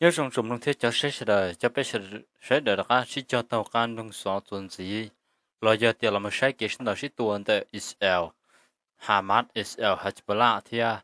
nhớ trong trong lúc thế cho sẽ sẽ đời cho bé sẽ sẽ đời đó chỉ cho tàu can nông sản tuần gì lo giờ tiền là một sai kế sinh đó chỉ tuần tại Israel Hamas Israel Hezbollah thì à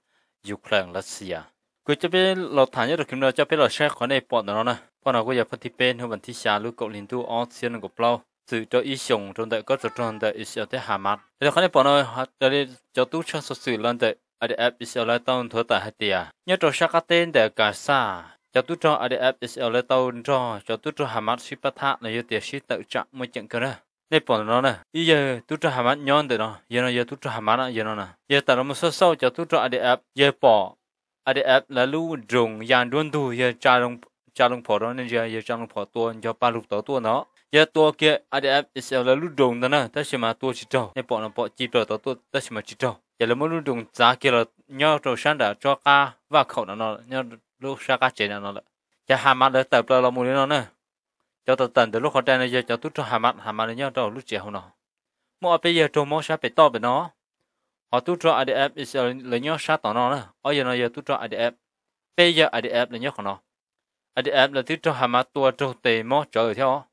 Ukraine Russia cứ cho bé lo thằng nhớ được kim đó cho bé lo sẽ có này bọn nó nè bọn nó có giờ phát bên hơn vấn thi xa lúc cậu liên tu ở xuyên của bao từ cho ý dùng trong tại có trong tại Israel tới Hamas thì có này bọn nó để cho tu cho sự sự lên tại ADF Israel tao thua tại Hatia nhớ trong sát cái tên để Gaza cho tu cho ADF Israel tao cho cho tu cho Hamas ship tha là yêu tiệt ship tự trạng mới chẳng cơ ra nên bọn nó nè. Bây giờ tu cho Hamas nhon được nó. Giờ nó giờ tu cho Hamas nó giờ nó nè. Giờ tại nó một số cho tu cho ADF giờ bỏ ADF là lưu dùng yàn đuôn tu giờ cha long cha long phò đó nên giờ giờ cha long phò tua cho ba lục tổ tua nó. Giờ tua kia ADF Israel là lu dùng đó nè. Ta sẽ mà tua chỉ trâu. Nên bọn nó bỏ chỉ trâu tổ tua, ta sẽ mà chỉ trâu. Giờ là muốn lu dùng giá kia là nhau trâu sáng đã cho ca và khẩu nó nó nhau lúc sa cá chế nó là cho hà mắt để tập là một nó nữa, cho tao tận từ lúc họ này giờ cho tút cho hà mặt hà mặt nhớ đâu lúc chế không nó mua bây giờ trâu mua sa bị to bị nó. Họ tút cho ADF is là nhớ sa tao nó nữa, ở giờ nó giờ tút cho ADF bây giờ ADF là nhớ không nó. ADF là tút cho hà mắt tua trâu tề mua chờ theo.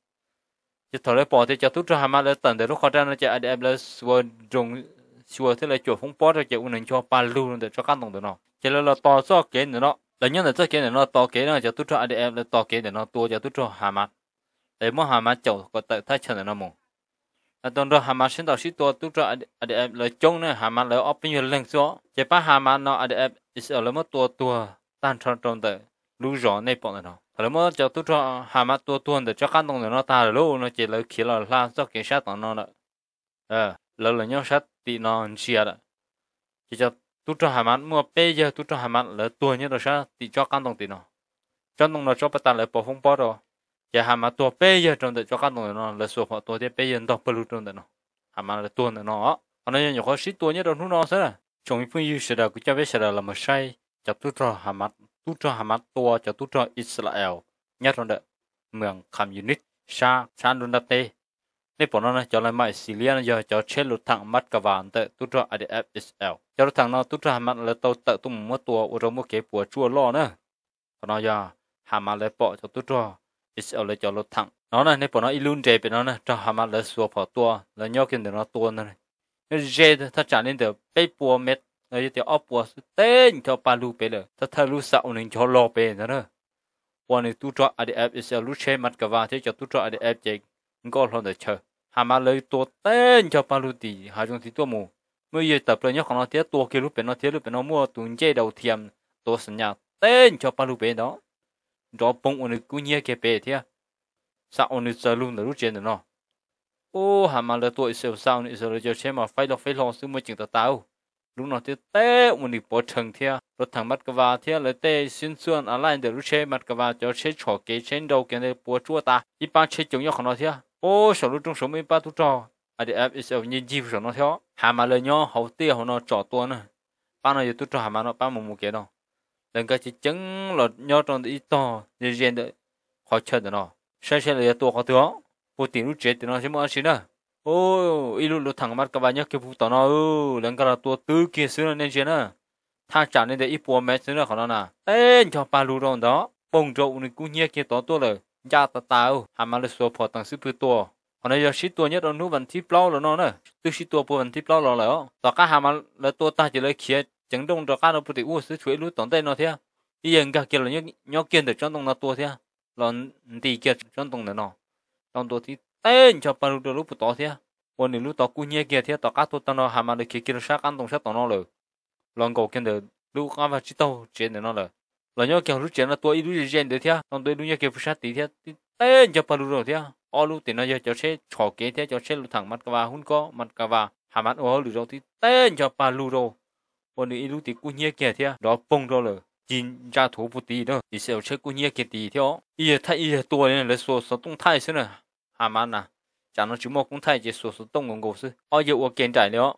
Chứ thôi lấy bỏ thì cho tút cho hà mắt để tận từ lúc họ này cho ADF là xua dùng xua thế là chỗ phong bó rồi cho uốn cho ba để cho các đồng được nó. Chỉ là là to so cái nữa nó là nhân là tất cái này nó to cái nó cho tôi cho ADM là to cái để nó tua cho tôi cho hà mặt để mà hà mặt chậu có tại thay chân nó mù là tuần đó hà mặt xin đầu sĩ tua tôi cho ADM là chống này, hà mặt là ốp bao nhiêu lên số chỉ ba hà mặt nó ADM is là mất tua tua, tan trong trong tới. Lú rõ này bọn nó. Là mất cho tôi cho hà mặt tua tua để cho các đồng nó ta là lú nó chỉ là khi là la cho cái sát nó nó ờ là là nhau sát thì nó chia đó. Chỉ cho tu cho hà mặn mua bây giờ, tu cho hà mặn lỡ tua như đó sao? Thì cho căn đồng tiền nó cho đồng nó cho bắt ta lỡ bỏ phong bỏ rồi. Giờ hà mặn tua bây giờ trong đó cho căn đồng nó, lỡ số họ tua thì bây giờ đó bự trong đó nó. Hà mặn lỡ tua nó. Còn nếu nhiều có sĩ tua như đó nó nó sao chồng trong những phương yêu sẽ là cũng cho biết sẽ là một sai. Cho tu cho hà mặn tu cho hà mặn tua, cho tu cho Israel. Nhất trong đó. Mường communist sa sa luôn đặt tê. นี่ปนนะจะเลยมาสิเลียนจะจะเชลุทางมัดกวานเตตุจอ ADFSL จะทางนอตุจอมันเลยตัวเตตุมมัวตัวอุรมุเก็บปัวชัวล่อนะปนยาหามาเลยปอจะตุจอ SL เลยจะลดทางน้อนะนี่ปนอีลุนเจเป็นน้อนะจะหามาเลยสัวพอตัวแล้วยกกันเดี๋ยวตัวนั่นนี่เจถ้าจานนี่เดี๋ยวไปปัวเม็ดแล้วจะเอาปัวเต้นจะปาลูไปเลยถ้าทะลุสาวหนึ่งจะรอไปนะเนอะวันนี้ตุจอ ADFSL ลุเชมัดกวานที่จะตุจอ ADF เจงก็ลองเดี๋ยวเชอ hà mà lấy tổ tên cho ba lô tì hà chúng thì tua mù. Mới giờ tập lên nhớ không nó tiếc tổ kia lúc bên nó tiếc lúc bên nó mua tuần chơi đầu thiềm tổ sân nhà tên cho ba lô bên đó. Đó bông ôn cứ nhia kia bề thế à? sao ôn giờ luôn là lúc trên nó? Ô hà mà lấy tua sầu sao nữa giờ cho xem mà phải đọc phải lo xứ mới chừng tao lúc nó tiếc té ôn được bỏ chừng thế à? rồi thằng mắt cái vào thế à? lấy tê, xuyên xuyên ở lại để lúc chơi mắt cái vào cho chơi chó kế trên đầu cái này bỏ chua ta. Ít ba chơi chúng nhớ không nó thế ô số lúc trong số mấy ba tu trò. À để áp is như gì số nó theo. Hà mà lời nhau hậu tiêu hậu nó trò tua nữa ba nó tu trò hà mà nó, ba một một cái đó lần cái chỉ chứng là nhau trong ít to, như riêng đấy khó chơi được nó. Sẽ sẽ là tua khó tua bố tiền lúc chết thì nó sẽ mua xin nữa ô ít lúc lúc thằng mắt các bạn nhớ cái phụ tao nó. Ừ lần cái là tua tư kia xưa nên chuyện nữa thà trả nên để ít bùa mẹ xưa nữa khó nó nè. Ê, cho ba lù đó. Bông trộn này cũng nhớ kia tao tua rồi cha ta tao hàm ăn lấy số phò tăng sư phụ tua còn này giờ sĩ tua nhất là nút vấn thi plau rồi nó nữa tôi sĩ tua bùa vấn thi plau rồi rồi tao cá hà mà lấy tua ta chỉ lấy kia chẳng đông cho cá nó bự tỷ u sư chuối lú tổng tây nó thế bây giờ cái kia là nhớ nhớ kiên được trong đông nó tua thế là đi kia trong đông nó trong tua thì tên cho bao lú lú bự to thế còn nếu lú to cú nhẹ kia thế tao cá tua tao nó hàm ăn được kia kia sát ăn đông sát tao nó rồi lần cầu kiên được lú các vào chỉ tao chuyện nó rồi là nhớ kiểu lúc chuyện là tôi lúc chuyện đấy thia. Còn tôi lúc nhớ kiểu phụ sát tí theo tên cho bao rồi thia. Ở lúc thì nó giờ cho xe chó kế thia. Cho xe lúc thẳng mặt cà va hun có mặt cà va hà mặt ở lúc rồi thì tên cho bao rồi. Còn đi lúc thì cũng nhớ kia thia. Đó, bông rồi rồi chín ra thủ bút tí đó. Thì sẽ chơi cũng nhớ kia tí thia ý thay, ý tôi này là số số tung thay xí nữa hà mặt nè. Chẳng nó chỉ một cũng thay, chỉ số số tung ngon gỗ xí ở giờ ở kiện trải nữa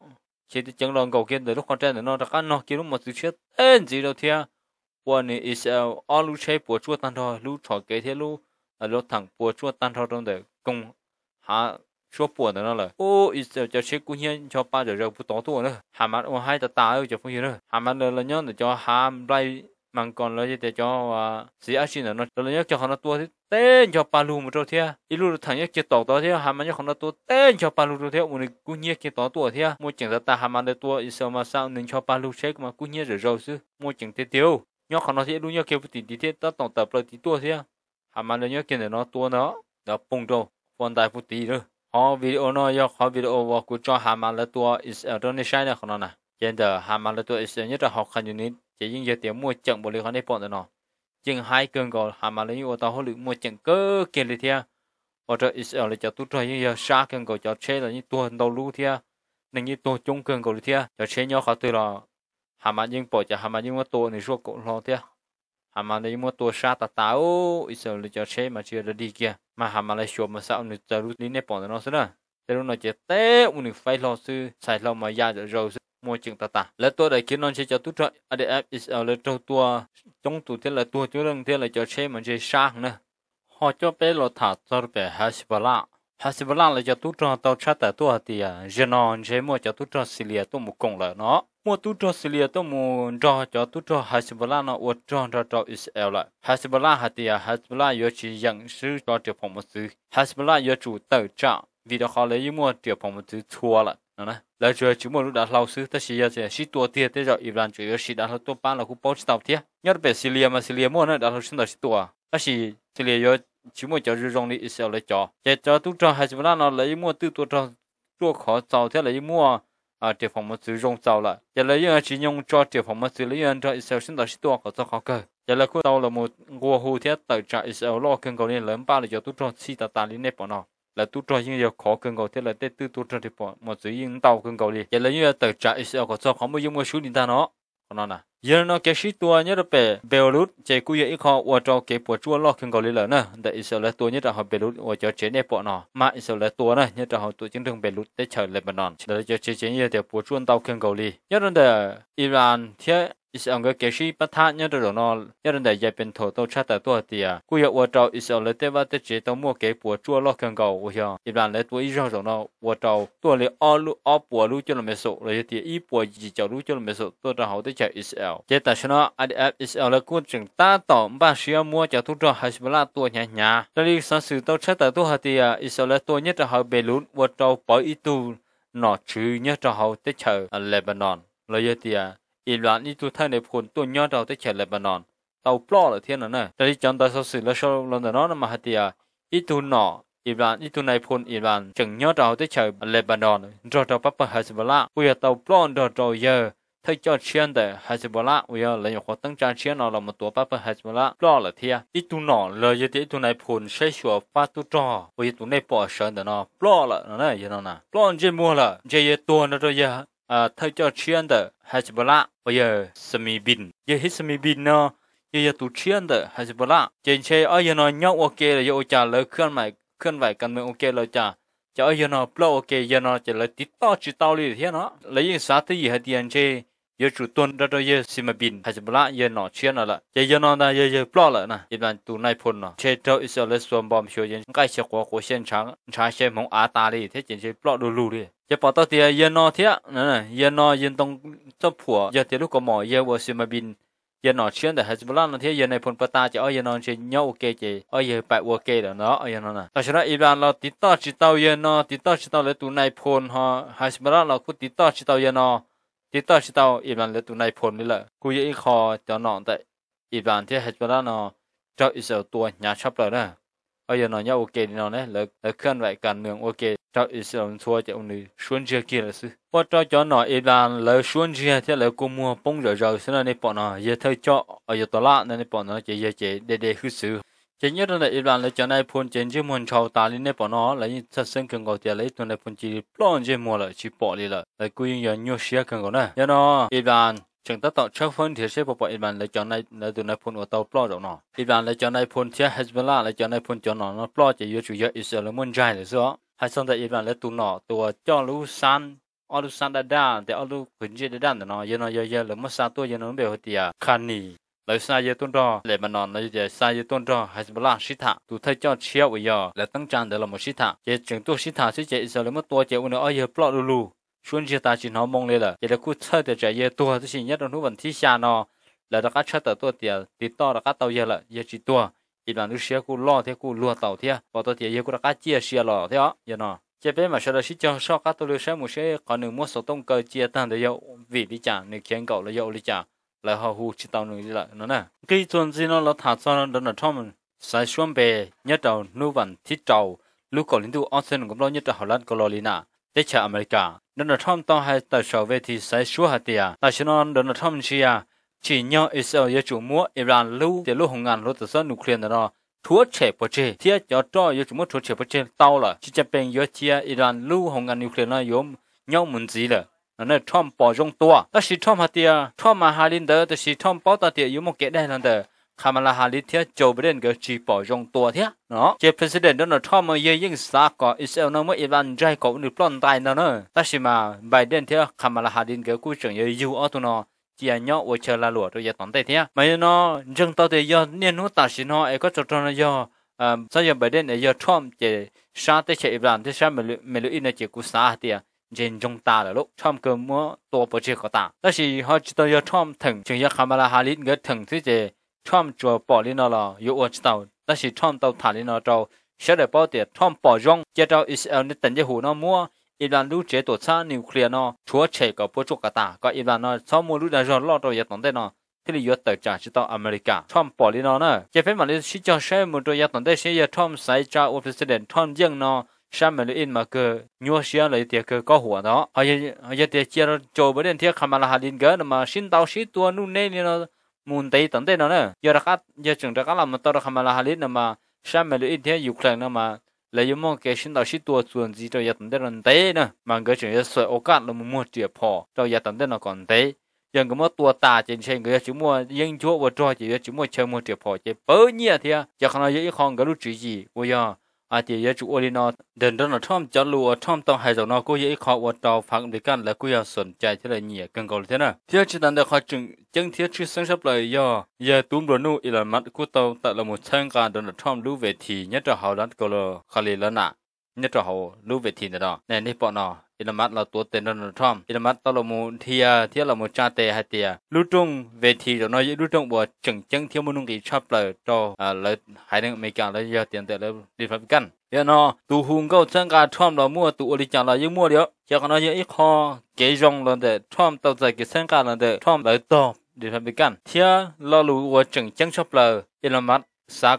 chỉ thì chẳng lòng gỗ kia để lúc con trai nó ra ăn nó kia lúc mà từ chết. Tên gì đâu thia quan is all lu chế bùa chua tan thôi lu thọ kế thế lu lo thẳng bùa chua tan thôi trong đấy cùng hạ chua bùa đó là ô is cho chế cũng hiện cho ba giờ giờ bút tỏ thua nữa hà mắt ô hai ta ta ở cho phong gì nữa hà mắt là là nhớ để cho hà lại mang còn là để cho sĩ ác xin nó là nhớ cho họ nó tua thế tên cho ba lu một chỗ thế ít lu thằng nhớ kia tỏ đó thế hà mắt nhớ họ nó tua tên cho ba lu chỗ thế một cũng nhớ kia tỏ tua thế một chừng ta hà mắt để tua is mà sao nên cho ba lu chế mà cũng nhớ rồi rồi chứ một chừng thế tiêu nhóc họ nó sẽ đúng nhớ kia tí tí thế ta tổng tập rồi tí tua thế à? à mà nhớ kia để nó tua nó nó bùng đâu quan đại phụ tí rồi. Họ video nó do, họ video và cú cho hà mà là tua is ở này sai nè họ nó hiện giờ hà mà là tua is nhất là học khăn như chỉ những giờ tiếng mua chậm bộ lý họ này bọn nó. Chừng hai cơn gọi hà mà lấy ô tô họ lượng mua chậm cơ kia lý thế à? ở trong Israel là cho tụt rồi những giờ xa cơn gọi cho chơi là những tua đầu lú thế à? nên những tua chung cơn gọi lý thế cho chơi nhóc họ từ là hà mà nhưng bỏ cho hà mà nhưng mà tôi này ruột cổ lo thế. Hà mà lấy mà tôi sát ta tao Israel là cho chế mà chưa được đi kia mà hà mà lại số mà sao nữa giờ lúc này bỏ nó nữa thế lúc nó chết té mình phải lo sư xài lo mà ra rồi mua chừng ta ta. Lẽ tôi đại kiến non sẽ cho tôi cho ADF is ở lẽ trong tua trong tụ thế là tua chú rừng, thế là cho chế mà chơi sang nữa. Họ cho bé lo thả cho bé Hezbollah Hezbollah là cho tôi cho tàu sát tại tua thì giờ non sẽ mua cho tôi cho Syria tôi một công là nó mua tôi cho Syria tôi một cho cho tôi cho Hezbollah nó ở cho cho cho Israel lại Hezbollah hạt thì à Hezbollah yếu chỉ nhận sự cho triệu phòng một sự Hezbollah yếu chủ tự trả vì đó họ lấy mua triệu phòng một thứ thua lại nè là chưa chúng lúc đã lao sư ta chỉ là chỉ tua tiền thế rồi Iran chủ yếu chỉ đã tua ban là cũng bao tàu thế nhớ về Syria mà Syria mua nó đã lâu sinh đó chỉ tua ta chỉ Syria yếu chỉ mình cho rừng ro đi Israel lấy cho chạy cho tu trang hay chúng ta nó lấy mua tư tu trang tua khó giàu thế lấy mua à địa phòng một sử dụng giàu lại. Giờ lấy những chỉ dùng cho địa phòng một xử lý những cho Israel sinh đó chỉ tua có cho khó cơ giờ là khu tàu là một ngô hồ thế tại cho Israel lo cần cầu nên lớn ba là cho tu trang si ta ta lên nếp bọn nó. Là tu trang những giờ khó cần cầu thế là tết tư tu trang thì bỏ một sử những tàu cần cầu đi vậy lấy những là tự trả có cho khó mới dùng mua số điện ta nó nó nè giờ nó cái sĩ tua nhớ là về Belarus chạy cú vậy khó ở cho cái bộ chua lo kinh cầu đi là nè để Israel tua nhớ là họ Belarus ở cho chế này bỏ nó mà Israel tua nè nhớ là họ tua chính đường Belarus để chờ Lebanon. Để cho chế chế như để bộ chua tàu kinh cầu đi nhớ là Iran thế Israel cái cái gì bắt thắt nhớ được nó nhớ đến đại gia bên thổ tàu chát tại tua thì à cú yêu ở is Israel lấy tế ba tế chế tàu mua cái bùa chua lo cần cầu của họ Iran lấy tua Israel rồi nó ở trong tua lấy ở lu ở bùa lu cho nó mới số lấy thì ít bùa gì cho lu cho nó mới số tua trong hậu tế chạy Israel chế tại sao nó is Israel là quân chừng ta tàu ba xíu mua cho thu cho Hezbollah tua nhà nhà đây sản sự tàu chát tại tua thì à Israel tua nhất là họ Beirut ở trong bởi ít tu nó chứ nhất là hậu tế chạy Lebanon lấy thì à อีหลานนี่ตัวท่านในผลตัวย่อเราได้เฉลบานอนเตาปลอเลยเทียนนั่นน่ะแต่ที่จันทร์สื่อแล้วชอบลอนแต่นอนมาหัดเดียอีตัวหนออีหลานอีตัวในผลอีหลานจึงย่อเราได้เฉลบานอนเราเราปั๊บหาสิบละกูอยากเตาปลอเราเราเยอะถ้าจอดเชียนแต่หาสิบละกูอยากเลยอยากตั้งใจเชียนเราเรามาตัวปั๊บหาสิบละปลอเลยเทียอีตัวหนอเลยยี่ที่ตัวในผลใช้ชัวฟ้าตัวจอกูอยากตัวในปอเชิญแต่นอปลอละนั่นน่ะยังนั่นน่ะปลอเจมัวละเจยตัวนั่นตัวเยอะ thay cho chiên đỡ hay chỉ bala bây giờ semi bin giờ hết semi bin nó giờ giờ tụt chiên đỡ hay chỉ bala trên xe ở giờ nó nhau ok là giờ trả lời khuyên mày khuyên vậy cần mình ok là trả cho ở giờ nó blow ok giờ nó chỉ là tít to chỉ tao đi thế nó lấy những sáng thứ gì hay tiền chơi giờ chủ tuần đó đó giờ xin mà bình hay là giờ nó chia nó là giờ giờ nó là giờ bỏ lại nè. Giờ bạn tụ này phun nó chế Israel xuống bom xuyên dân cái xe quá của hiện xe mong á ta đi. Thế chính chế bỏ đồ lù đi. Giờ bỏ tao thì giờ nó thế nè nè giờ nó giờ chấp phủa. Giờ thì lúc có mỏ giờ vừa xin mà bình giờ nó chia để hay là nó thế giờ này ta chỉ ở giờ nó chỉ nhau ok chỉ ở giờ bảy ok đó nó ở giờ nó nè. Tại sao nó Iran là tít tao chỉ tao giờ nó tít tao chỉ tao lấy tụ này phun ha hay là nó cứ tít tao chỉ tao giờ nó chỉ tao chỉ tao ít lần lấy tụi này phồn đi lợ. Cú dễ khó cho nọn tại ít lần thì hết bữa nó cho ít sầu tua nhà shop rồi đó. Ở giờ nó nhau ok đi nó nè lợ lợ khăn vậy cần đường ok cho ít sầu thua cho ông này xuân chưa kia là sư qua cho cho nó ít lần, lợ xuân chưa thì lợ cú mua bông rồi rồi xí nó này bỏ nó giờ thấy cho ở giờ tao lạ nên bỏ nó chỉ giờ chỉ để để hư sư chỉ nhớ rằng là Iran lấy chân này phun chiến chứ muốn chào ta lên này bọn nó, lấy thật sinh cần gọi tiền lấy tuần này phun chỉ plon chỉ mua lại chỉ bỏ đi lại lấy quy nhân nhận nhiều xe cần gọi này. Nhớ nó, Iran chúng ta tạo chắc phân thì sẽ bỏ Iran lấy chân này, lấy tuần này phun của tàu plon rồi nó. Iran lấy chân này phun chia Hezbollah, lấy chân này phun cho nó nó plon chỉ yêu chủ yếu Israel muốn giải được sao hay xong tại Iran lấy tuần nó ตัว cho lu san ở alu san da da để alu khuyến chế da da nó, giờ nó, giờ giờ lấy mất san tôi giờ nó bị hụt tiệt khani lời sai giờ tuần đó để mà nói lời giờ sai giờ tuần đó hay là lang sĩ thả tụ thấy cho chiếu bây giờ là tăng trang để làm một sĩ thả chỉ chúng tôi sĩ thả sẽ chỉ giờ một tuổi chỉ uống ở giờ plot lulu xuống chỉ ta chỉ nó mong lên là chỉ là cứ chơi để chạy giờ tuổi thì chỉ nhất là nút vấn thi xa nó. Là đã cắt chết ở tuổi tiền thì to là cắt tàu giờ là giờ chỉ tuổi chỉ là nước xe cô lo thế cô lo tàu thế. Bảo tôi thì giờ cứ đã cắt chia xia lo thế á giờ nó. Chế bé mà sau đó chỉ cho sau cắt tôi lúc sáng một sẽ còn nửa mua số tông cơ chia tan để dậu, vì đi trả nửa khiến cậu là dậu đi trả. 来好好去当中去了，喏呐。给总之呢，老他说呢，等到他们在双北一到努万提到，如果领导安全工作一到荷兰格罗里纳，再去阿美加，等到他们当还到稍微提在说下的呀，但是呢，等到他们去呀，去鸟 S L 也就摸一然路的路红岸路的是努克的呢。ထိုးချေပချေတီယောတော့ယောချမထိုးချေပချေတောက်လာချစ်ချပင်ယောချီအီရန်လူဟောင်ကန်နျူကလီယာယုံညောင်းမွန်ဇီလာ nó thom bỏ rong tua. Đó là thom hạt tiền thom mà hà linh đó là thom bỏ ta tiền yêu một cái đây là đó Kamala Harris thế Joe Biden cái chỉ bỏ rong tua thế. Nó, chế president đó nó thom mà yêu những sao có Israel nó mới Iran trai có được plon tai nó nữa ta chỉ mà Biden thế Kamala Harris cái cuối trưởng yêu yêu ở tụi nó. Chỉ là nhỏ ở chờ là lụa rồi giờ tận tay thế mà nó dân tao thì do, niên nó ta chỉ nó ấy có cho cho nó do. À sao giờ Biden ấy do Trump chỉ sát tới chế Iran tới sát mình mình lưu in là chỉ cú sát thì trên trong ta là lúc Trump cơ mua tổ bộ chế có ta đó là họ chỉ tao do Trump thằng chừng giờ Kamala Harris cái thằng thứ chế Trump cho bỏ lên nó là yếu ở tàu đó là Trump tàu thả lên nó trâu sẽ để bảo tiệt Trump bỏ rong chế trâu Israel nên tận chế hồ nó mua Iran lúc chế tổ cha nuclear nó chúa chế có bố chục cả ta có Iran nó sau mua lúc đã rồi lo rồi tận đây nó thì là yếu tờ trả chỉ tàu America Trump bỏ lên nó nữa chế phép mà lên chỉ cho mà cơ nhua cơ có đó nó tận giờ giờ làm tao yêu mong cái sinh đạo sĩ tua chuẩn gì cho giờ tận đây lần tế nữa mà cái chuyện sợi ô cát là mua tiền phò cho giờ tận đây nó còn tế giờ cái mua tua ta trên trên cái chỉ mua yên chúa và cho chỉ chỉ mua chơi mua tiền phò chỉ bớ nhia thì giờ không nói giờ không cái lúc chỉ gì bây giờ à thì giờ chủ ở nó đền đó nó thom cho lùa thom tao hay rồi nó có gì khó và tàu phẳng để căn là cũng 要 sồn chạy thế là nhẹ cần cầu thế nào thì chỉ đàn được họ chừng chân thiết chưa sáng sắp lại do giờ túm rồi nu ý là mắt của tàu tại là một chân cả đó là thom lưu về thì nhất là hậu đánh cầu là khali lớn nè nhất là hậu lưu về thì đó này này bọn nó ý là là tuổi tên đó là thom ý là tao thia thia là một cha tề hay tề à. lưu trung về thì rồi nói lưu trung bộ chừng chừng thiếu một nông kỳ chắp cho à hai đứa mấy càng lấy giờ tiền tệ lấy đi phải căn nó tu hùng câu chân cả thom là mua tu đi chẳng là những mua được giờ nó những ít kho, kế rong là để thom tao dạy cái chân cả là để thom lấy to đi phải căn thia lo lù của chừng chừng chắp lời. Ý là sa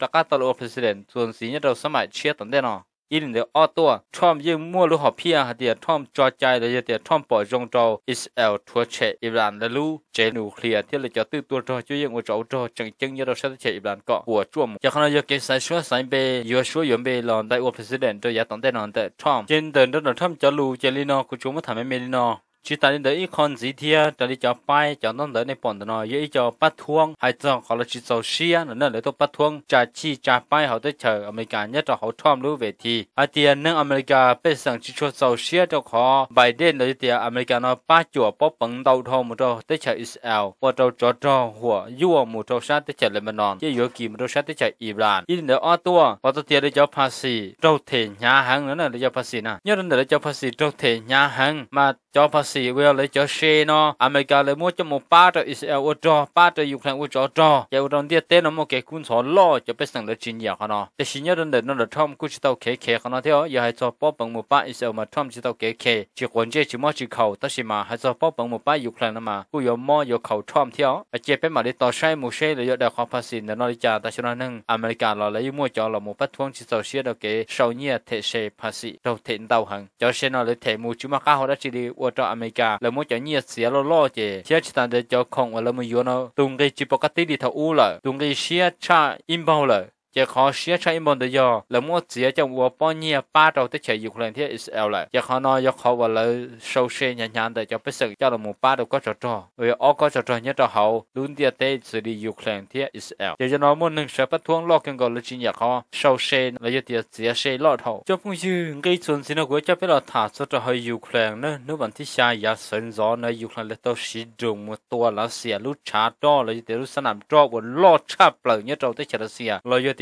đã cắt tao là president chuẩn sĩ nhất đầu sớm mai chia tận đây nó. 一零的二多，Trump 又莫路好偏哈的，Trump 抓在的的，Trump 保中招 Israel 脱切 Iran 的路，这路 clear 的了叫对多招，就因我招招正正要到啥子切 Iran 搞，我做么？就可能要给谁说谁被有说有被浪在我 president 这也当在浪的 Trump，真的那那 Trump 叫路这里呢，可怎么他们没的呢 ？chỉ tại đến đấy con gì thia, tại đi cho bay cho nó đấy này bọn nó dễ cho bắt thuông. Hay cho họ là chỉ sầu xia nó nên lấy tôi bắt thuông. Trả chi trả bay họ tới chờ America nhất cho họ tham lưu về thì. À tiền nên America, bây giờ chỉ cho sầu xia cho họ Biden lấy tiền America nó ba chùa bóp bằng đầu thô một chỗ tới chờ Israel. Và chỗ cho cho họ yêu một chỗ sát tới chờ Lebanon. Cái yếu kỳ một chỗ sát tới chờ Iran. Ít nữa ở tua, và tôi tiền để cho Pasi trâu thể nhà hàng nữa là để cho Pasi nè. Nhớ đến để cho Pasi trâu thể nhà hàng mà cho Pasi về lấy cho xe nó America lấy mua cho một ba cho Israel ở cho ba cho Ukraine ở cho. Cho giờ ở trong địa tế nó một cái quân số lo cho biết sang được chiến dịch nó để xin nhớ đến nó là Trump cũng chỉ tao kể hả nó theo giờ hay cho bỏ bằng một ba Israel mà Trump chỉ tàu kể kể chỉ quan chế, chỉ mua chỉ khẩu, tất nhiên mà. Hay cho bỏ bằng một ba Ukraine mà. Cứ có mua có khẩu Trump theo ở chế bên mà đi tao sai một xe là giờ đại khoa phát sinh nó đi trả tại sao nâng. America là lấy mua cho là một bắt thuốc chỉ tàu xe được cái sau nhia thể xe phát sinh đầu thiện tàu hàng cho xe nó lấy thể mua chúng mà cao họ đã chỉ đi ở cho America. 美加，那么叫你写了老姐，写起单的叫空，那么有呢，东个只不过地里头乌了，东个写差音包了。 จะขอเสียใช้มนตยอและมัวเสียจังวัวป้อเนียป้าเราที่เฉยอยู่เคลนที่อิสราเอลเลยจะขอนอยขอว่าเลยโซเชียลยันแต่จะไปสึกเจ้าละมูป้าเราก็จะจอเอออก็จะจอเนี่ยจะเขาลุ้นเดียเตสิริอยู่เคลนที่อิสราเอลจะจะนอมัวหนึ่งเสียประท้วงลอกกันก่อนเลยจริงอยากขอโซเชียลและยเดียเสียเชียลอดเขาจะพูดยืนกี่ส่วนสินะกูจะไปเราถาสุดจะให้อยู่เคลนเนอะนึกวันที่ชายยาเซนซ้อนในอยู่เคลนเลยตัวสีดงมัวตัวแล้วเสียลุ้ชาดอเลยเดียลุ้สนามจอวนลอดชาเปล่าเนี่ยเราที่เฉลเสียเลยเดีย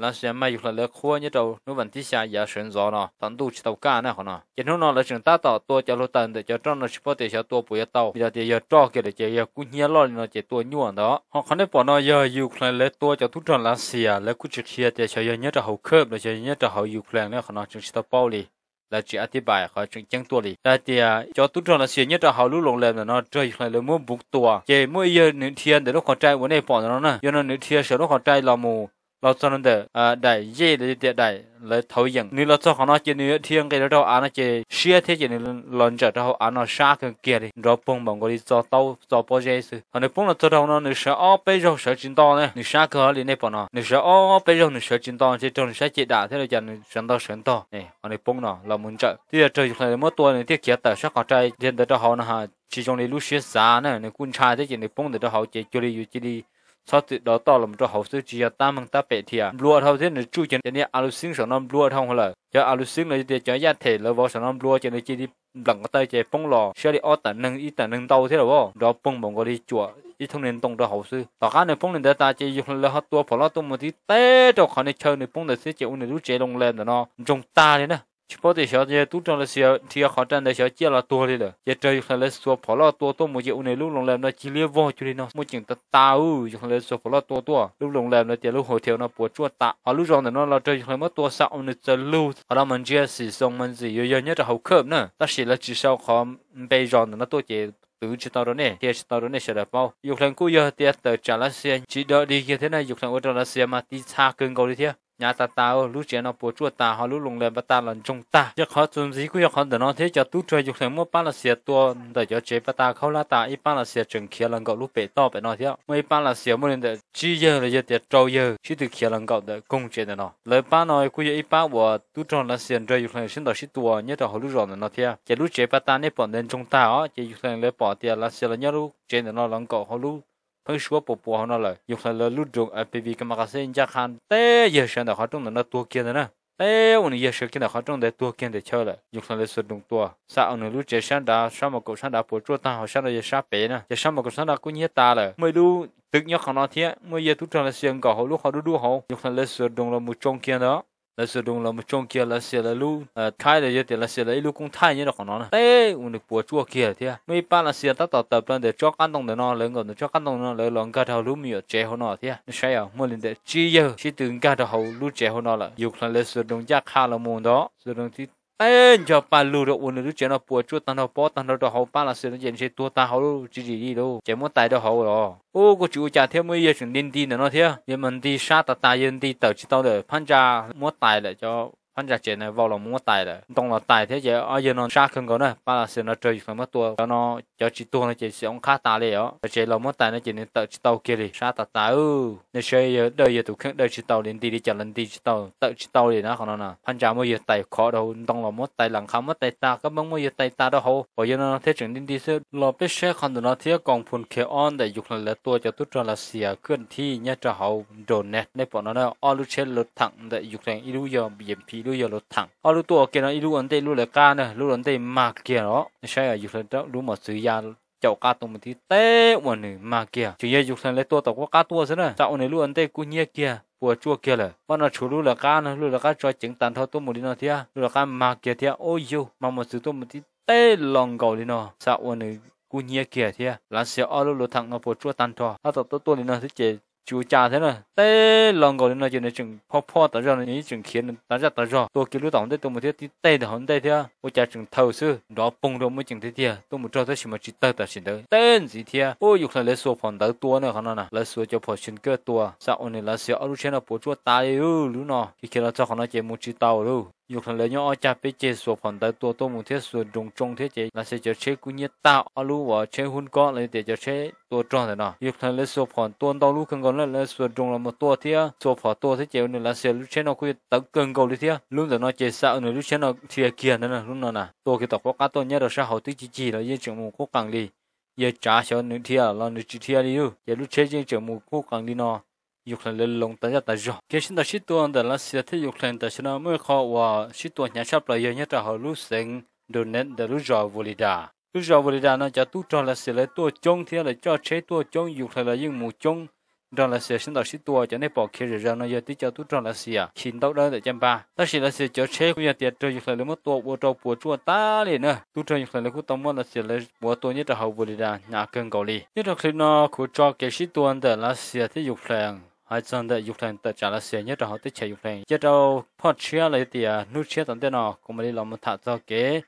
là sẽ mà dục là lấy khua như đầu nó vẫn thi xa giờ sướng gió nó tận tu chỉ tàu cá này hả nó, chỉ nó nó là chúng ta tạo tua cho lô tận để cho trong nó chỉ bắt để cho tua bùi tàu bây giờ thì giờ cho cái để chỉ giờ cú nhớ lo nó chỉ tua nhuận đó họ không nên bỏ nó giờ dục là lấy tua cho tu tròn là xìa lấy cứ chỉ xìa để cho giờ nhớ cho hậu khớp để cho nhớ cho hậu dục là nó hả nó chúng chỉ bao đi là chỉ ati bài khỏi chúng chân tua đi là thì cho tu tròn là xìa nhất là hậu lũ lồng lem là nó chơi là lấy mua bục tua chỉ mỗi giờ nữ thiên để nó còn trai vấn đề bỏ nó nè giờ nó nữ thiên sợ nó còn trai là mù เราตอนเดอ่าได้เย่เลยเดียได้เลยเท่าอย่างนี่เราจะขอนาเจนี่เที่ยงกันเราอ่านเจเชียเที่ยนี่หลังจากเราอ่านชากันเกี่ยเลยเราปงบางก็จะต่อต่อปอเจสอันนี้ปงเราจะเราเนาะนี่是อ๋อไปเรา学进道呢你下课里那帮呢你是哦ไปเรา你学进道这种你学解答ที่เราจะ上到上到นี่อันนี้ปงเนาะเรามุ่งจะที่จะจะเลยมื่อตัวนี่ที่เกี่ยแต่ชักเข้าใจเรียนแต่เราเขานะฮะ其中的路学啥呢？你观察这些你蹦的好，这这里有这里。 Sau từ đó to làm cho hậu sư chỉ ta mang ta bể thì à lúa thâu thế này chui chân này alu sinh sản năm lúa thâu là cho alu sinh này để cho gia thể là vào sản năm lúa cho nên chỉ đi lặng tay chạy phong lò sẽ đi ở tận nâng ít tận nâng tàu thế là vô đó bông bông có đi chùa ít thông nên tông đó hậu sư tao cá này phong nên ta chỉ dùng là hết tua phở lo tung một tí té cho khỏi này chơi này phong này sẽ chịu này rút chế lông lên rồi nó trong ta đấy nè chỉ có thể小姐都长了小，提好站的小姐了多的了，也这有可能说跑了多多，目前我那路龙来那激烈望就的呢，目前的大哦，有可能说跑了多多，路龙来那点路后头那不做大，啊路上的那那这有可能多少我那这路，好了们这是送们是有有那这好客呢，但是了至少好被让的那多些。tự chỉ tao đó nè, thì chỉ tao đó nè sẽ là bao. Dục lần cuối giờ thì tự trả lại xe, chỉ đợi đi như thế này, dục lần ở trong là xe mà đi xa cơn cầu đi thế nhà ta tao, lúc trẻ nó bố chua ta, họ lúc lùng lên bắt ta lần trong ta. Giờ khó chuẩn gì cũng giờ khó để nó thế, cho tu chơi dục thành mua ba là xe tua để cho chế bắt ta khâu la ta ít ba là xe chừng kia lần gạo lúc bể to bể nó theo mấy ba là xe mua lên để chi giờ là giờ để trâu giờ chỉ từ kia lần gạo để công chế để nó lời ba nói cũng giờ ít ba của tu tròn là xe chơi dục thành sinh đó xí tua nhớ cho họ lúc rồi nó theo chỉ lúc chế bắt ta, nếp bọn lên trong ta ó chỉ dục thành lấy bỏ tiền là xe là nhớ lúc chế để nó lần gạo họ lúc phân số bộ bộ nó là dùng là lúc dùng ở bên vì cái mà cái sinh ra khăn té giờ sáng là hoạt động là nó tốt kia nữa té ông giờ sáng kia là hoạt động để tốt kia để chơi là dùng là sử dụng tua sa ông lúc giờ sáng đã sáng mà cậu sáng đã bộ chỗ ta họ sáng là giờ sáng bé nè giờ sáng mà cậu sáng đã cũng nhớ ta là mới lưu tự nhớ khả năng thế mới giờ tụt ra là xiên cậu họ lúc họ đu đu họ dùng là sử dụng là một trong kia đó la so dong la mo chong kia la se la lu khai la ye te la se la lu kung thai ni da kono na te un po chua kia te noi pa la se ta ta ta plan de chok an dong de no le ngo de chok an dong no le long ga da lu mi che ho no te ni sha ya mo lin de chi ye chi tu ga da ho lu che ho no la yu khlan le so dong ja kha la mo do so dong ti ai giờ bà lù được uống được chuyện nó bùa chúa tan đâu bỏ tan nó đâu hậu ba là sự nó chuyện sẽ tua ta hậu chỉ gì đi đâu chỉ muốn tài đâu hậu rồi ô cô chủ cha thêm mấy giờ chuyện liên đi nữa nó thế nhưng mình đi xa ta ta yên đi tàu chỉ tao để phán ra muốn tài lại cho phân ra chuyện này vào lòng mua tài rồi tông là tài thế chứ ở giờ nó xa không có nữa ba là sự nó chơi phải mất tua cho nó cho chỉ tua nó chỉ sẽ ông khá tài liền đó chơi là mua tài nó chỉ nên tự chỉ tàu kia đi xa tạt tài ư nên chơi giờ đời giờ tụi khác đời chỉ tàu đến đi đi chợ lần đi chỉ tàu tự chỉ tàu đi đó còn nó nào hắn trả mua giờ tài khó đâu tông là mua tài lằng khám mất tài ta các bông mua giờ tài ta đâu hậu ở giờ nó thế chuyện đi đi sẽ lo biết sẽ không được nó thế còn phun kia on để dục là là tua cho tút cho là xìa cơn thi nhá cho hậu đồn nè nên bọn nó nó alu chơi lột thẳng để dục thành ilu giờ bị phí lu giờ lột thẳng ở lúc tuổi kia nó lu an tê lu le ca nữa lu an tê ma kia đó sai ở dục là lu mà sử ya, chậu cá tôm một tí té một nửa mà kia chỉ yêu dục lên lấy tua tàu có cá tua thế nè chậu này lu an tê cu nhia kia của chua kia là bọn nó chủ lu là cá nữa lu là cá cho chứng tàn thao tôm một đi nó thia lu là cá mà kia thia ôi yêu mà một sự tôm một tí té lòng cầu đi nó chậu này nửa cu nhia kia thia là sẽ ở lu lột thẳng nó bùa chua tàn thao nó tàu tàu đi nó thế chế chú cha thế là tê, lòng gọi nó chuyện này, chừng phô phô tao rồi này chừng khiến tao ra tao rồi tôi kêu lúc đó tôi một thiết tê được hơn tê thế ô cha, chừng thầu sư, đó bùng đâu mới chừng thế thế tôi một cho thế chỉ mà chỉ tê tới. Chỉ tê tên gì thế ôi, dục là lấy số phần đỡ tua nữa khả nè. Lấy số cho phò xin cơ tua. Sao ông này lấy số ở lúc trên là bố chúa tài ư ừ, lúc nọ khi kia là cho khả năng chỉ một chỉ tàu luôn dục là lấy nhau cha bé chế số phận tại tua tổ một thế số trồng trồng thế chế là sẽ cho chế cũng như tạo ở lú và chế hun có lấy để cho chế tổ trọn thế nào dục là lấy số phần tuôn tàu lú không còn là lấy số trồng là một tổ thế số phận tổ thế chế nên là sẽ lúc chế nó cũng tận cân cầu đi thế luôn giờ nó chế sao nên lúc chế nó thiết kia nữa nè luôn nào nè tổ cái tộc có tổ nhớ được sao hậu tích chỉ chỉ là như trường một cố càng đi giờ trả cho nữa thiết là nữa chỉ thiết đi luôn giờ lúc chế trên trường một cố càng đi nó dục lên lên lồng tới ta rõ cái sinh đó sĩ tuần đó là sẽ thấy dục ta tới nó mới khó và sĩ tuần nhà sắp lại giờ nhất là họ lúc sinh đồ nên để lúc rõ vô lý đà lúc rõ vô lý đà nó cho tu cho là sẽ lấy tua trông thì là cho chế tua trông dục lên là những mù trông đó là sẽ sinh đó sĩ tua cho nên bỏ kia rồi ra nó giờ tí cho tu cho là sẽ khiến đâu đó để chăm ba. Ta sẽ là sẽ cho chế cũng giờ tiệt cho dục lên là một tua bộ trâu bộ chua ta liền nữa tu cho dục lên là cũng tông môn là sẽ lấy bộ tua nhất là hậu vô lý đà nhà cơn cầu li. Nhất là khi nó cũng cho cái sĩ tuần đó là sẽ thấy dục lên hai chân đã dục thành tại trả là xe nhất họ tích chạy dục thành. Giờ đâu phát chia thì à nút chia tận thế nào? cũng mới làm một thằng cho kế,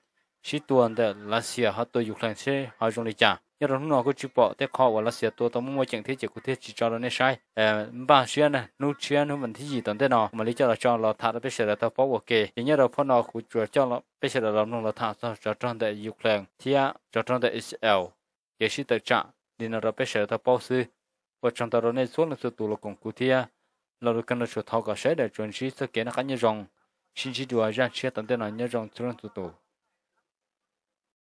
chỉ tuần để là xe họ tôi dục thành xe họ dùng để trả. Giờ là nó có chịu bỏ để khó và là xe tôi tao mua chẳng thế chỉ có thể chỉ cho nó nên sai. Ờ ba xe này nút chia nó mình thấy gì tận thế nào? mà lý cho là cho là thằng đó bây giờ là tao bỏ ok thì giờ đâu phát nó cũng chưa cho nó bây giờ là làm nó là thằng cho cho trong để dục thành. Thì à cho trong để SL cái sĩ tự trả đi nó bây giờ tao bỏ sư và trong tàu này xuống là sự tụ là cùng cụ thia là được cần được thao cả sẽ để chuẩn sĩ sự kiện nó khác như rồng xin chỉ đùa ra chia tận tên là như rồng xuống tụ tụ